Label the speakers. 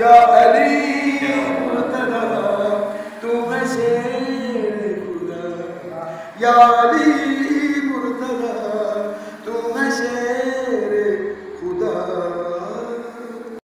Speaker 1: Ya Ali Murtada, Ya Ali